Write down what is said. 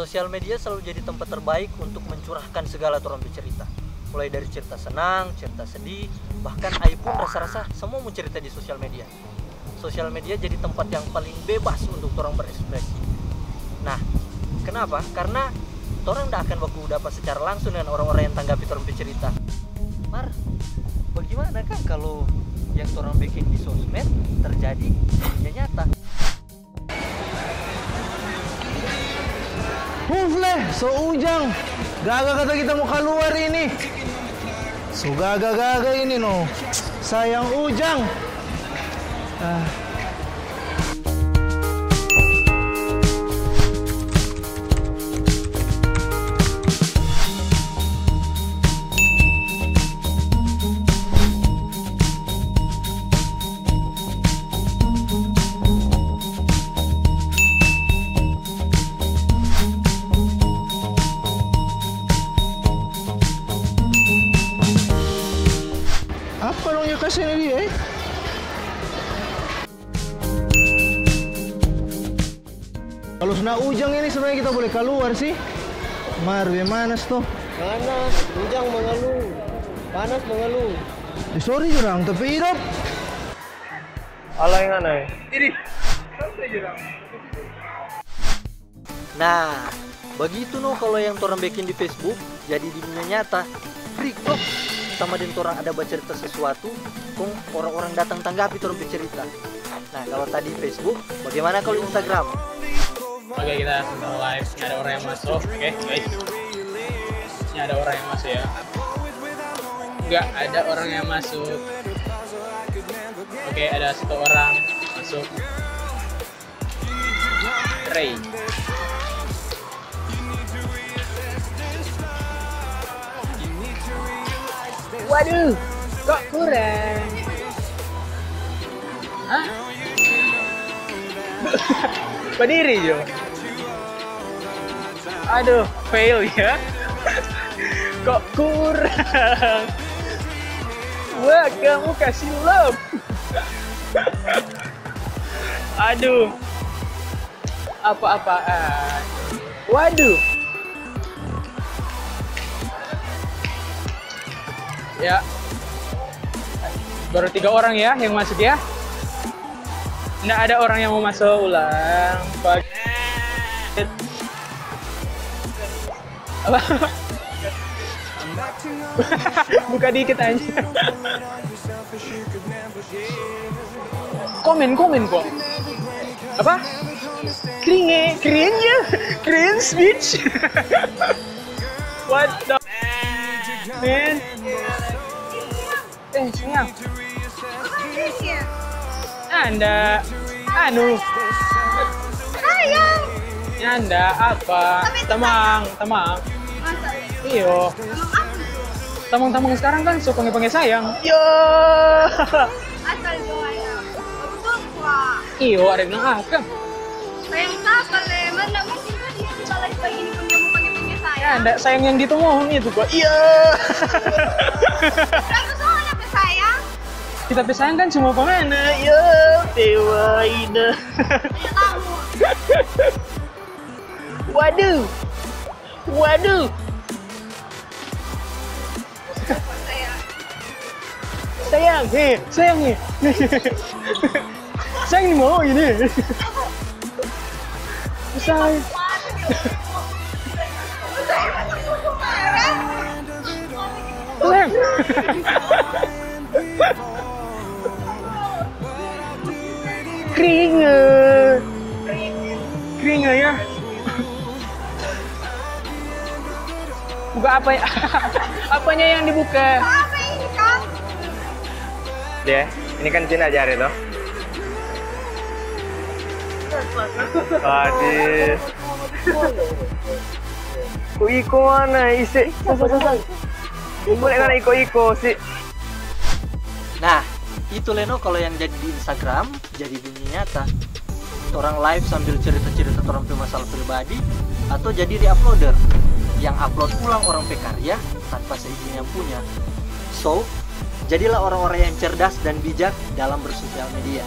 Sosial media selalu jadi tempat terbaik untuk mencurahkan segala orang bercerita. Mulai dari cerita senang, cerita sedih, bahkan aib pun rasa-rasa semua mau cerita di sosial media. Sosial media jadi tempat yang paling bebas untuk orang berekspresi. Nah, kenapa? Karena orang tidak akan baku dapat secara langsung dengan orang-orang yang tanggapi orang bercerita. Mar, bagaimana kan kalau yang orang bikin di sosmed terjadi so ujang. Gaga kata kita mau keluar ini. So gaga-gaga ini no. Sayang ujang. Ah. Yang kasih ini dia eh? Kalau sudah ujang ini sebenarnya kita boleh keluar sih. Mar, bagaimana tuh? Panas, ujang mengeluh. Panas mengeluh. Eh, sorry jurang, tapi hidup. Alay nga na eh. Nah, begitu no kalau yang orang bikin di Facebook jadi di dunia nyata. Freak kok sama den orang ada bercerita sesuatu, kong orang-orang datang tanggapi orang bercerita. Nah, kalau tadi Facebook, bagaimana kalau Instagram? Oke kita sedang live, ini ada orang yang masuk, oke guys. Ini ada orang yang masuk ya. Enggak, ada orang yang masuk. Oke, ada satu orang masuk. Ray Waduh, kok kurang? Hah? Berdiri Jo. Aduh, fail ya. Kok kurang? Wah, kamu kasih love. Aduh. Apa-apaan? Waduh. Ya. Baru tiga orang ya yang masuk ya. Nggak ada orang yang mau masuk ulang. Buka dikit aja. komen komen kok. Apa? Kringe, kringe, cringe speech. What the man? Eh, sayang. Anda, anu. Sayang. Anda apa? Temang, temang. Iyo. Tamang-tamang sekarang kan suka panggil sayang. Yo. Asal doanya. Betul. Iyo, ada yang bilang ah. Sayang siapa le? Mana mungkin kan dia di balai bayi ini panggil-panggil Ya, sayang. anda sayang yang ditemukan itu gua. Iya. Sayang? Kita pesayang kan cuma pemana. Ya, dewa ida. Ya tahu. Waduh. Waduh. Sayang. Sayang, heh, sayang nih. sayang nih mau ini. Sayang. Sayang. Keringe. Keringe ya. Buka apa ya? Apanya yang dibuka? Apa ini kan? Dia, ini kan Cina jari toh. Aduh. Iko mana isi? Boleh kan iko-iko sih. Nah, itu Leno kalau yang jadi di Instagram jadi dunia nyata. Orang live sambil cerita-cerita orang punya masalah pribadi atau jadi re-uploader yang upload ulang orang pekarya tanpa seizin yang punya. So, jadilah orang-orang yang cerdas dan bijak dalam bersosial media.